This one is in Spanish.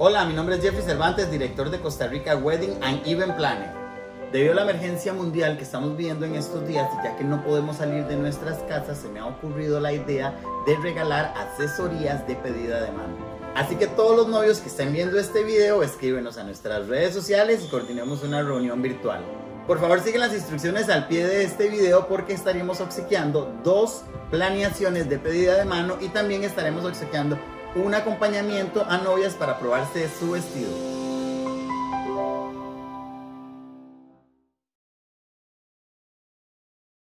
Hola, mi nombre es Jeffrey Cervantes, director de Costa Rica Wedding and Event Planner. Debido a la emergencia mundial que estamos viviendo en estos días ya que no podemos salir de nuestras casas, se me ha ocurrido la idea de regalar asesorías de pedida de mano. Así que todos los novios que estén viendo este video, escríbenos a nuestras redes sociales y coordinemos una reunión virtual. Por favor sigan las instrucciones al pie de este video porque estaremos obsequiando dos planeaciones de pedida de mano y también estaremos obsequiando un acompañamiento a novias para probarse su vestido.